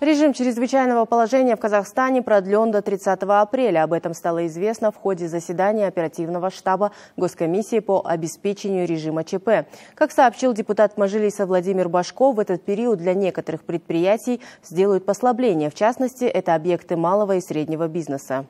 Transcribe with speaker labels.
Speaker 1: Режим чрезвычайного положения в Казахстане продлен до 30 апреля. Об этом стало известно в ходе заседания оперативного штаба Госкомиссии по обеспечению режима ЧП. Как сообщил депутат Мажилиса Владимир Башков, в этот период для некоторых предприятий сделают послабления. В частности, это объекты малого и среднего бизнеса.